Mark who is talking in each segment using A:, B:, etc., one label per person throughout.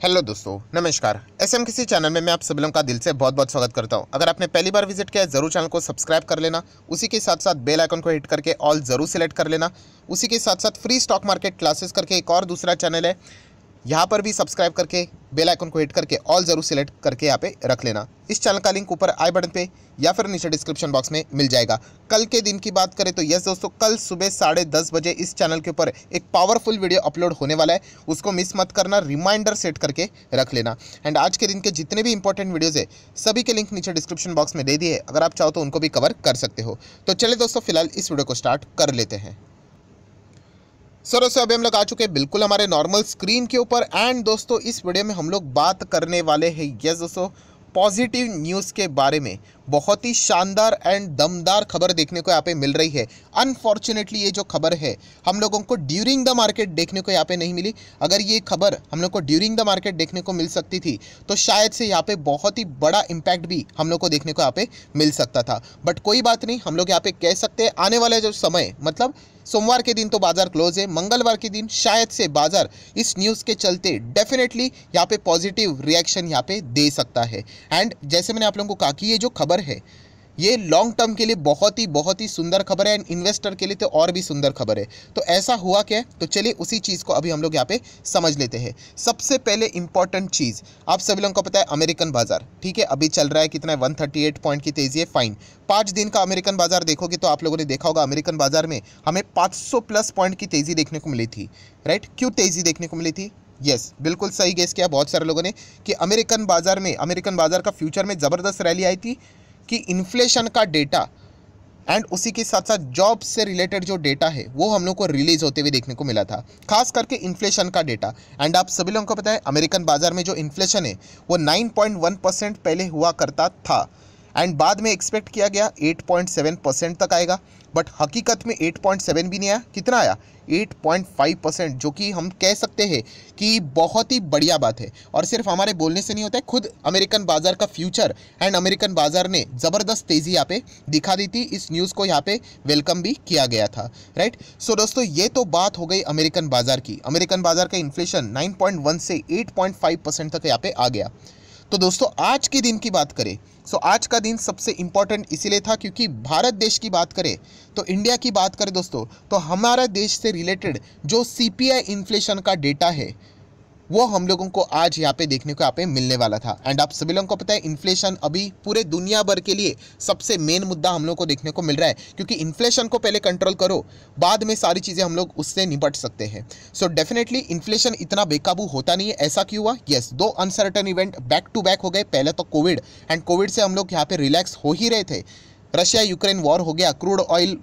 A: Hello दोस्तों, नमस्कार। S M किसी चैनल में मैं आप सभी लोगों का दिल से बहुत बहुत स्वागत करता हूँ। अगर आपने पहली बार विज़िट किया है, ज़रूर चैनल को सब्सक्राइब कर लेना। उसी के साथ साथ बेल आइकन को हिट करके ऑल ज़रूर सेलेक्ट कर लेना। उसी के साथ साथ फ्री स्टॉक मार्केट क्लासेस करके एक और दूसरा चैनल है। यहाँ पर भी सब्सक्राइब करके बेल आइकन को हिट करके ऑल ज़रूर सिलेक्ट करके यहाँ पे रख लेना। इस चैनल का लिंक ऊपर आई बटन पे या फिर नीचे डिस्क्रिप्शन बॉक्स में मिल जाएगा। कल के दिन की बात करें तो यस दोस्तों, कल सुबह साढ़े दस बजे इस चैनल के ऊपर एक पावरफुल वीडियो अपलोड होने वाला है। उसको मिस मत करना रिमाइंडर सेट करके रख लेना। एंड आज के दिन के जितने भी इंपॉर्टेंट वीडियोज़ है, सभी के लिंक नीचे डिस्क्रिप्शन बॉक्स में दे दिए। अगर आप चाहो तो उनको भी कवर कर सकते हो। तो चले दोस्तों, फ़िलहाल इस वीडियो को स्टार्ट कर लेते हैं। सर दोस्तों अभी हम लोग आ चुके हैं बिल्कुल हमारे नॉर्मल स्क्रीन के ऊपर। एंड दोस्तों, इस वीडियो में हम लोग बात करने वाले हैं यस दोस्तों पॉजिटिव न्यूज़ के बारे में। बहुत ही शानदार एंड दमदार खबर देखने को यहाँ पे मिल रही है। अनफॉर्चुनेटली ये जो खबर है, हम लोगों को ड्यूरिंग द मार्केट देखने को यहाँ पे नहीं मिली। अगर ये खबर हम लोग को ड्यूरिंग द मार्केट देखने को मिल सकती थी तो शायद से यहाँ पे बहुत ही बड़ा इम्पैक्ट भी हम लोग को देखने को यहाँ पे मिल सकता था। बट कोई बात नहीं, हम लोग यहाँ पे कह सकते हैं, आने वाला जो समय मतलब सोमवार के दिन तो बाज़ार क्लोज है, मंगलवार के दिन शायद से बाज़ार इस न्यूज़ के चलते डेफिनेटली यहाँ पे पॉजिटिव रिएक्शन यहाँ पे दे सकता है। एंड जैसे मैंने आप लोगों को कहा कि ये जो खबर है ये लॉन्ग टर्म के लिए बहुत ही बहुत ही सुंदर खबर है एंड इन्वेस्टर के लिए तो और भी सुंदर खबर है। तो ऐसा हुआ क्या? तो चलिए उसी चीज़ को अभी हम लोग यहाँ पे समझ लेते हैं। सबसे पहले इंपॉर्टेंट चीज़ आप सभी लोगों को पता है अमेरिकन बाज़ार ठीक है? अभी चल रहा है कितना है? वन पॉइंट की तेज़ी है फाइन पाँच दिन का अमेरिकन बाज़ार देखोगे तो आप लोगों ने देखा होगा अमेरिकन बाज़ार में हमें पाँच सौ प्लस पॉइंट की तेज़ी देखने को मिली थी। राइट क्यों तेज़ी देखने को मिली थी? यस yes, बिल्कुल सही गेस किया बहुत सारे लोगों ने कि अमेरिकन बाज़ार में अमेरिकन बाज़ार का फ्यूचर में ज़बरदस्त रैली आई थी। कि इन्फ्लेशन का डेटा एंड उसी के साथ साथ जॉब से रिलेटेड जो डेटा है, वो हम लोग को रिलीज़ होते हुए देखने को मिला था। खास करके इन्फ्लेशन का डेटा एंड आप सभी लोगों को पता है अमेरिकन बाज़ार में जो इन्फ्लेशन है, वो 9.1 परसेंट पहले हुआ करता था। एंड बाद में एक्सपेक्ट किया गया 8.7 परसेंट तक आएगा। बट हकीकत में 8.7 भी नहीं आया। कितना आया? 8.5 परसेंट जो कि हम कह सकते हैं कि बहुत ही बढ़िया बात है। और सिर्फ़ हमारे बोलने से नहीं होता है खुद अमेरिकन बाज़ार का फ्यूचर एंड अमेरिकन बाज़ार ने ज़बरदस्त तेज़ी यहाँ पे दिखा दी थी। इस न्यूज़ को यहाँ पे वेलकम भी किया गया था राइट सो so, दोस्तों ये तो बात हो गई अमेरिकन बाज़ार की। अमेरिकन बाज़ार का इन्फ्लेशन नाइन से एट परसेंट तक यहाँ पे आ गया। तो दोस्तों, आज के दिन की बात करें सो आज का दिन सबसे इंपॉर्टेंट इसीलिए था क्योंकि भारत देश की बात करें तो इंडिया की बात करें दोस्तों तो हमारा देश से रिलेटेड जो सीपीआई इन्फ्लेशन का डेटा है वो हम लोगों को आज यहाँ पे देखने को यहाँ पे मिलने वाला था। एंड आप सभी लोगों को पता है इन्फ्लेशन अभी पूरे दुनिया भर के लिए सबसे मेन मुद्दा हम लोग को देखने को मिल रहा है। क्योंकि इन्फ्लेशन को पहले कंट्रोल करो, बाद में सारी चीज़ें हम लोग उससे निपट सकते हैं। सो डेफिनेटली इन्फ्लेशन इतना बेकाबू होता नहीं है। ऐसा क्यों हुआ? येस दो uncertain event back to back हो गए। पहले तो कोविड एंड कोविड से हम लोग यहाँ पे रिलैक्स हो ही रहे थे। रशिया यूक्रेन वॉर हो गया क्रूड ऑयल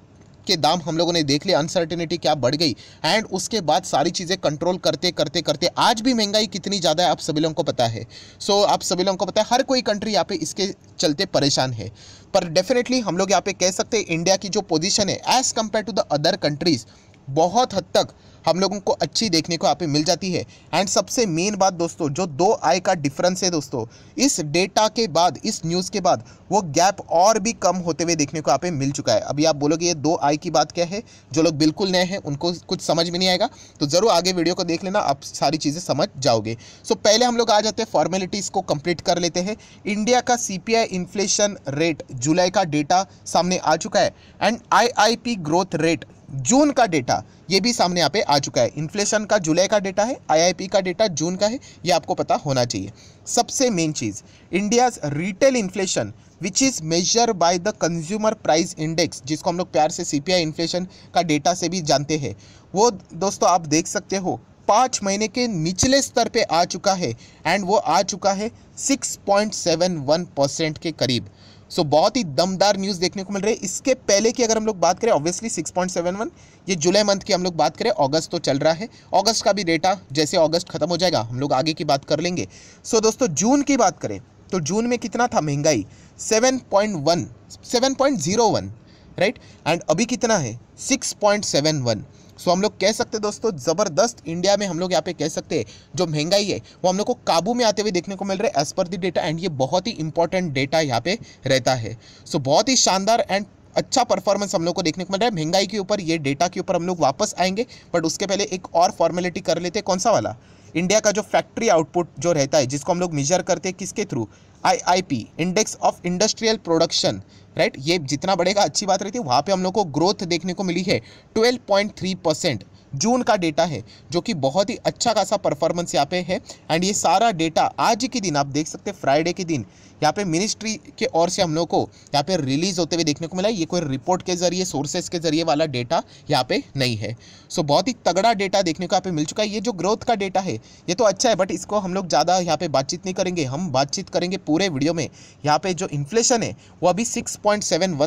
A: के दाम हम लोगों ने देख लिया अनसर्टिनिटी क्या बढ़ गई एंड उसके बाद सारी चीज़ें कंट्रोल करते करते करते आज भी महँगाई कितनी ज़्यादा है आप सभी लोगों को पता है। सो so, आप सभी लोगों को पता है हर कोई कंट्री यहाँ पे इसके चलते परेशान है। पर डेफिनेटली हम लोग यहाँ पे कह सकते हैं इंडिया की जो पोजिशन है as compared to the other countries बहुत हद तक हम लोगों को अच्छी देखने को यहाँ पे मिल जाती है। एंड सबसे मेन बात दोस्तों जो दो आय का डिफरेंस है दोस्तों इस डेटा के बाद इस न्यूज़ के बाद वो गैप और भी कम होते हुए देखने को यहाँ पे मिल चुका है। अभी आप बोलोगे ये दो आय की बात क्या है? जो लोग बिल्कुल नए हैं उनको कुछ समझ में नहीं आएगा। तो ज़रूर आगे वीडियो को देख लेना आप सारी चीज़ें समझ जाओगे। सो so, पहले हम लोग आ जाते हैं फॉर्मेलिटीज़ को कंप्लीट कर लेते हैं। इंडिया का सीपीआई इन्फ्लेशन रेट जुलाई का डेटा सामने आ चुका है। And IIP growth rate June का डेटा, ये भी सामने यहाँ पे आ चुका है। इन्फ्लेशन का जुलाई का डेटा है आईआईपी का डेटा जून का है, ये आपको पता होना चाहिए। सबसे main cheese India's retail inflation which is measure by the consumer price index जिसको हम लोग प्यार से सीपीआई इन्फ्लेशन का डेटा से भी जानते हैं। वो दोस्तों आप देख सकते हो पाँच महीने के निचले स्तर पे आ चुका है एंड वो आ चुका है 6.71 परसेंट के करीब। सो so, बहुत ही दमदार न्यूज़ देखने को मिल रही है। इसके पहले की अगर हम लोग बात करें ऑब्वियसली 6.71 ये जुलाई मंथ की हम लोग बात करें अगस्त तो चल रहा है। अगस्त का भी डेटा जैसे अगस्त खत्म हो जाएगा हम लोग आगे की बात कर लेंगे। सो so, दोस्तों जून की बात करें तो जून में कितना था महँगाई? 7.1 7.01 राइट? एंड अभी कितना है? Six point seven one so हम लोग कह सकते हैं दोस्तों ज़बरदस्त इंडिया में हम लोग यहाँ पे कह सकते हैं जो महँगाई है वो हम लोग को काबू में आते हुए देखने को मिल रहा है as per the data and ये बहुत ही इंपॉर्टेंट डेटा यहाँ पे रहता है। सो so, बहुत ही शानदार एंड अच्छा परफॉर्मेंस हम लोग को देखने को मिल रहा है। महँगाई के ऊपर ये डेटा के ऊपर हम लोग वापस आएँगे बट उसके पहले एक और फॉर्मेलिटी कर लेते हैं। कौन सा वाला? इंडिया का जो फैक्ट्री आउटपुट जो रहता है जिसको हम लोग मेजर करते हैं किसके through I I P index of industrial production right, ये जितना बढ़ेगा, अच्छी बात रहती है। वहाँ पे हम लोग को ग्रोथ देखने को मिली है 12.3 परसेंट जून का डेटा है जो कि बहुत ही अच्छा खासा परफॉर्मेंस यहाँ पे है। एंड ये सारा डेटा आज के दिन आप देख सकते हैं फ्राइडे के दिन यहाँ पे मिनिस्ट्री के ओर से हम लोग को यहाँ पे रिलीज़ होते हुए देखने को मिला। ये कोई रिपोर्ट के ज़रिए सोर्सेज के ज़रिए वाला डेटा यहाँ पे नहीं है। सो so, बहुत ही तगड़ा डेटा देखने को यहाँ पे मिल चुका है। ये जो ग्रोथ का डेटा है ये तो अच्छा है बट इसको हम लोग ज़्यादा यहाँ पे बातचीत नहीं करेंगे। हम बातचीत करेंगे पूरे वीडियो में। यहाँ पे जो इन्फ्लेशन है वो अभी सिक्स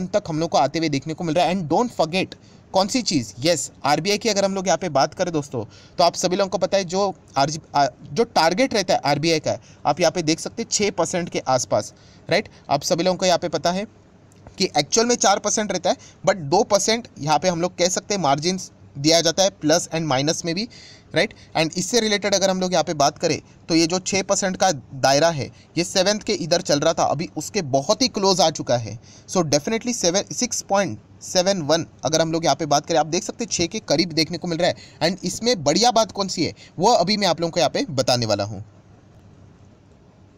A: तक हम लोग को आते हुए देखने को मिल रहा है। एंड डोंट फर्गेट कौन सी चीज़ यस आरबीआई की अगर हम लोग यहाँ पे बात करें दोस्तों तो आप सभी लोगों को पता है जो आर जो टारगेट रहता है आरबीआई का, आप यहाँ पे देख सकते हैं छः परसेंट के आसपास राइट आप सभी लोगों को यहाँ पे पता है कि एक्चुअल में चार परसेंट रहता है बट दो परसेंट यहाँ पे हम लोग कह सकते हैं मार्जिन दिया जाता है प्लस एंड माइनस में भी। राइट? एंड इससे रिलेटेड अगर हम लोग यहाँ पे बात करें तो ये जो छः परसेंट का दायरा है ये सेवन्थ के इधर चल रहा था अभी उसके बहुत ही क्लोज आ चुका है। So definitely seven six point seven one अगर हम लोग यहाँ पे बात करें आप देख सकते हैं छः के करीब देखने को मिल रहा है। एंड इसमें बढ़िया बात कौन सी है वो अभी मैं आप लोगों को यहाँ पे बताने वाला हूँ।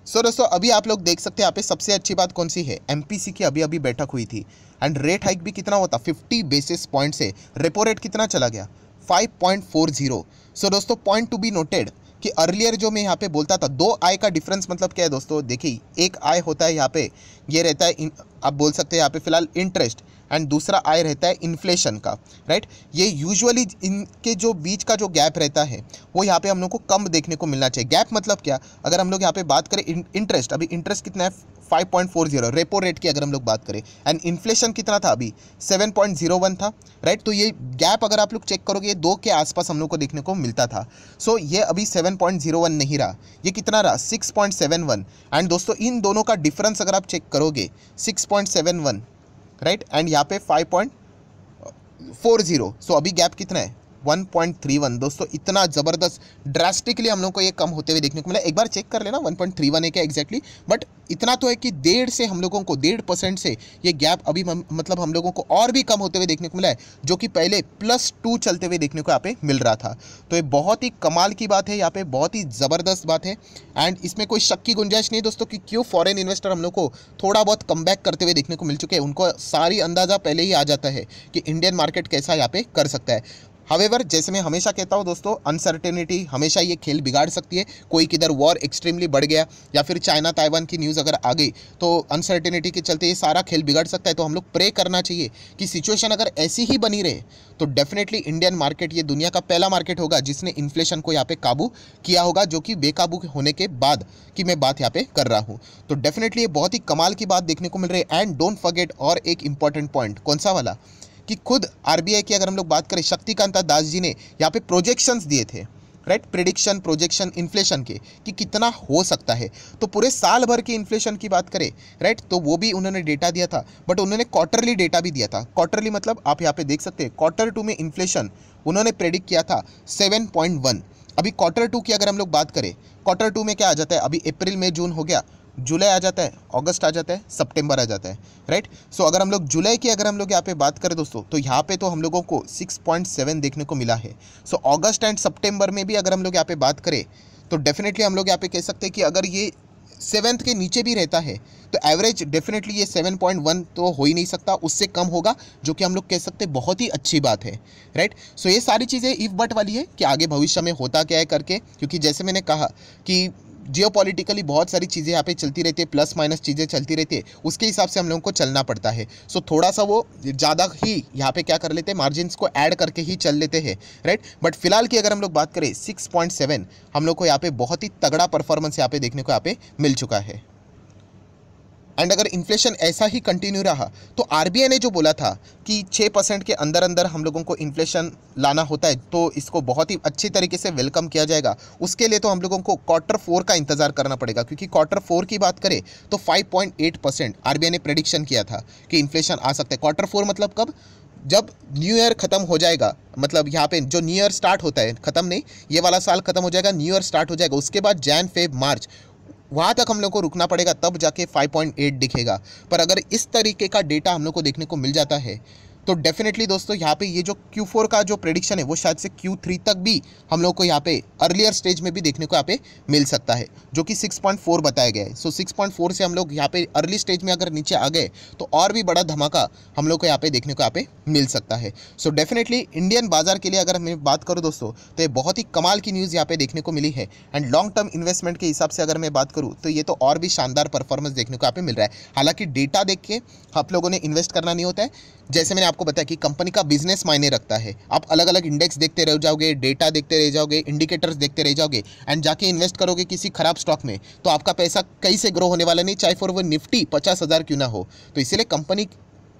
A: सो so, दोस्तों अभी आप लोग देख सकते हैं यहाँ पे सबसे अच्छी बात कौन सी है एमपीसी की अभी अभी बैठक हुई थी। एंड रेट हाइक भी कितना होता 50 बेसिस पॉइंट से। रेपो रेट कितना चला गया? 5.40 सो दोस्तों पॉइंट टू बी नोटेड कि अर्लियर जो मैं यहाँ पे बोलता था, दो आय का डिफरेंस मतलब क्या है दोस्तों? देखिए, एक आय होता है यहाँ पे, ये रहता है आप बोल सकते हैं यहाँ पे फ़िलहाल इंटरेस्ट एंड दूसरा आय रहता है इन्फ्लेशन का राइट ये यूजुअली इनके जो बीच का जो गैप रहता है वो यहाँ पे हम लोग को कम देखने को मिलना चाहिए। गैप मतलब क्या? अगर हम लोग यहाँ पे बात करें इंटरेस्ट अभी इंटरेस्ट कितना है? 5.40 रेपो रेट की अगर हम लोग बात करें एंड इन्फ्लेशन कितना था अभी? 7.01 था राइट तो ये गैप अगर आप लोग चेक करोगे ये दो के आसपास हम लोग को देखने को मिलता था। सो so, ये अभी 7.01 नहीं रहा ये कितना रहा? 6.71 एंड दोस्तों इन दोनों का डिफरेंस अगर आप चेक करोगे 6.71 राइट? एंड यहाँ पे 5.40 सो अभी गैप कितना है? 1.31 दोस्तों, इतना ज़बरदस्त ड्रास्टिकली हम लोग को ये कम होते हुए देखने को मिला। एक बार चेक कर लेना 1.31 है क्या एक्जैक्टली बट इतना तो है कि डेढ़ से हम लोगों को, डेढ़ परसेंट से ये गैप अभी मतलब हम लोगों को और भी कम होते हुए देखने को मिला है, जो कि पहले प्लस टू चलते हुए देखने को यहाँ पे मिल रहा था। तो ये बहुत ही कमाल की बात है, यहाँ पे बहुत ही ज़बरदस्त बात है। एंड इसमें कोई शक की गुंजाइश नहीं दोस्तों, कि क्यों फॉरेन इन्वेस्टर हम लोग को थोड़ा बहुत कम करते हुए देखने को मिल चुके हैं। उनको सारी अंदाज़ा पहले ही आ जाता है कि इंडियन मार्केट कैसा यहाँ पे कर सकता है। हवेवर जैसे मैं हमेशा कहता हूँ दोस्तों अनसर्टेनिटी हमेशा ये खेल बिगाड़ सकती है। कोई किधर वॉर एक्सट्रीमली बढ़ गया या फिर चाइना ताइवान की न्यूज़ अगर आ गई तो अनसर्टेनिटी के चलते ये सारा खेल बिगाड़ सकता है। तो हम लोग प्रे करना चाहिए कि सिचुएशन अगर ऐसी ही बनी रहे तो डेफिनेटली इंडियन मार्केट ये दुनिया का पहला मार्केट होगा जिसने इन्फ्लेशन को यहाँ पे काबू किया होगा, जो कि बेकाबू होने के बाद की मैं बात यहाँ पे कर रहा हूँ। तो डेफिनेटली ये बहुत ही कमाल की बात देखने को मिल रही है। एंड डोंट फर्गेट और एक इंपॉर्टेंट पॉइंट कौन सा वाला? कि खुद आरबीआई की अगर हम लोग बात करें, शक्तिकांत दास जी ने यहाँ पे प्रोजेक्शंस दिए थे राइट प्रिडिक्शन प्रोजेक्शन इन्फ्लेशन के, कि कितना हो सकता है। तो पूरे साल भर की इन्फ्लेशन की बात करें राइट तो वो भी उन्होंने डेटा दिया था बट उन्होंने क्वार्टरली डेटा भी दिया था। क्वार्टरली मतलब आप यहाँ पे देख सकते हैं क्वार्टर टू में इन्फ्लेशन उन्होंने प्रेडिक्ट किया था सेवन पॉइंट वन अभी क्वार्टर टू की अगर हम लोग बात करें क्वार्टर टू में क्या आ जाता है? अभी अप्रैल मई जून हो गया जुलाई आ जाता है, अगस्त आ जाता है, सितंबर आ जाता है राइट सो अगर हम लोग जुलाई की अगर हम लोग यहाँ पे बात करें दोस्तों तो यहाँ पे तो हम लोगों को 6.7 देखने को मिला है। सो अगस्त एंड सितंबर में भी अगर हम लोग यहाँ पे बात करें तो डेफिनेटली हम लोग यहाँ पे कह सकते हैं कि अगर ये सेवेंथ के नीचे भी रहता है तो एवरेज डेफिनेटली ये 7.1 तो हो ही नहीं सकता, उससे कम होगा, जो कि हम लोग कह सकते हैं बहुत ही अच्छी बात है राइट सो so, ये सारी चीज़ें इफ़ बट वाली है कि आगे भविष्य में होता क्या है करके, क्योंकि जैसे मैंने कहा कि जियो बहुत सारी चीज़ें यहाँ पे चलती रहती है प्लस माइनस चीज़ें चलती रहती है, उसके हिसाब से हम लोगों को चलना पड़ता है। सो थोड़ा सा वो ज़्यादा ही यहाँ पे क्या कर लेते हैं मार्जिनस को ऐड करके ही चल लेते हैं राइट बट फ़िलहाल की अगर हम लोग बात करें सिक्स हम लोग को यहाँ पे बहुत ही तगड़ा परफॉर्मेंस यहाँ पे देखने को यहाँ पे मिल चुका है। एंड अगर इन्फ्लेशन ऐसा ही कंटिन्यू रहा तो आरबीआई ने जो बोला था कि छः परसेंट के अंदर अंदर हम लोगों को इन्फ्लेशन लाना होता है तो इसको बहुत ही अच्छे तरीके से वेलकम किया जाएगा। उसके लिए तो हम लोगों को क्वार्टर फोर का इंतज़ार करना पड़ेगा, क्योंकि क्वार्टर फोर की बात करें तो five point eight percent R ने प्रडिक्शन किया था कि इन्फ्लेशन आ सकता है। क्वार्टर फोर मतलब कब? जब न्यू ईयर ख़त्म हो जाएगा मतलब यहाँ पे जो न्यू ईयर स्टार्ट होता है, ख़त्म नहीं, ये वाला साल ख़त्म हो जाएगा न्यू ईयर स्टार्ट हो जाएगा। उसके बाद जैन फेब मार्च वहाँ तक हम लोग को रुकना पड़ेगा, तब जाके 5.8 दिखेगा। पर अगर इस तरीके का डेटा हम लोग को देखने को मिल जाता है तो डेफिनेटली दोस्तों, यहाँ पे ये जो Q4 का जो प्रेडिक्शन है, वो शायद से Q3 तक भी हम लोग को यहाँ पे अर्लियर स्टेज में भी देखने को यहाँ पे मिल सकता है, जो कि 6.4 बताया गया है। सो so 6.4 से हम लोग यहाँ पे अर्ली स्टेज में अगर नीचे आ गए तो और भी बड़ा धमाका हम लोग को यहाँ पे देखने को यहाँ पे मिल सकता है। सो डेफिनेटली इंडियन बाज़ार के लिए अगर मैं बात करूँ दोस्तों तो ये बहुत ही कमाल की न्यूज़ यहाँ पे देखने को मिली है। एंड लॉन्ग टर्म इन्वेस्टमेंट के हिसाब से अगर मैं बात करूँ तो ये तो और भी शानदार परफॉर्मेंस देखने को यहाँ पे मिल रहा है। हालाँकि डेटा देख के आप लोगों ने इन्वेस्ट करना नहीं होता है जैसे मैंने आपको बताया कि कंपनी का बिज़नेस मायने रखता है। आप अलग अलग इंडेक्स देखते रह जाओगे डेटा देखते रह जाओगे इंडिकेटर्स देखते रह जाओगे एंड जाके इन्वेस्ट करोगे किसी खराब स्टॉक में तो आपका पैसा कहीं से ग्रो होने वाला नहीं, चाहे फॉर वो निफ्टी पचास हज़ार क्यों ना हो। तो इसीलिए कंपनी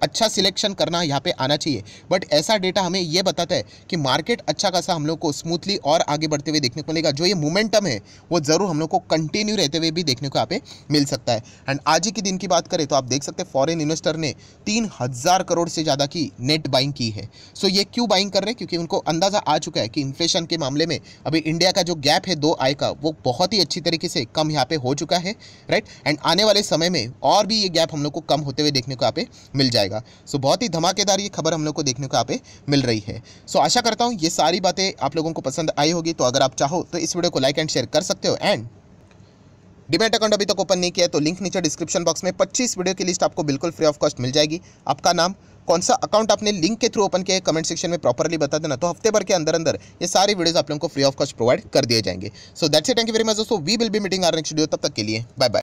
A: अच्छा सिलेक्शन करना यहाँ पे आना चाहिए। बट ऐसा डेटा हमें ये बताता है कि मार्केट अच्छा खासा हम लोग को स्मूथली और आगे बढ़ते हुए देखने को मिलेगा। जो ये मोमेंटम है, वो ज़रूर हम लोग को कंटिन्यू रहते हुए भी देखने को यहाँ पे मिल सकता है। एंड आज ही के दिन की बात करें तो आप देख सकते हैं फॉरेन इन्वेस्टर ने तीन हज़ार करोड़ से ज़्यादा की नेट बाइंग की है। सो ये क्यों बाइंग कर रहे हैं? क्योंकि उनको अंदाज़ा आ चुका है कि इन्फ्लेशन के मामले में अभी इंडिया का जो गैप है दो आय का, वो बहुत ही अच्छी तरीके से कम यहाँ पे हो चुका है राइट एंड आने वाले समय में और भी ये गैप हम लोग को कम होते हुए देखने को यहाँ पे मिल जाएगा। सो बहुत ही धमाकेदार ये खबर हम लोग को देखने को यहाँ पे मिल रही है। सो आशा करता हूँ ये सारी बातें आप लोगों को पसंद आई होगी। तो अगर आप चाहो तो इस वीडियो को लाइक एंड शेयर कर सकते हो। एंड डिमेट अकाउंट अभी तक ओपन नहीं किया तो लिंक नीचे डिस्क्रिप्शन बॉक्स में 25 वीडियो की लिस्ट आपको बिल्कुल फ्री ऑफ़ कॉस्ट मिल जाएगी। आपका नाम, कौन सा अकाउंट आपने लिंक के थ्रू ओपन किया कमेंट सेक्शन में प्रॉपरली बता देना। तो हफ़्ते भर के अंदर अंदर ये सारी वीडियोस आप लोगों को फ्री ऑफ़ कॉस्ट प्रोवाइड कर दिए जाएँगे। So that's it thank you very much दोस्तों। We will be meeting our next video तब तक के लिए बाय बाय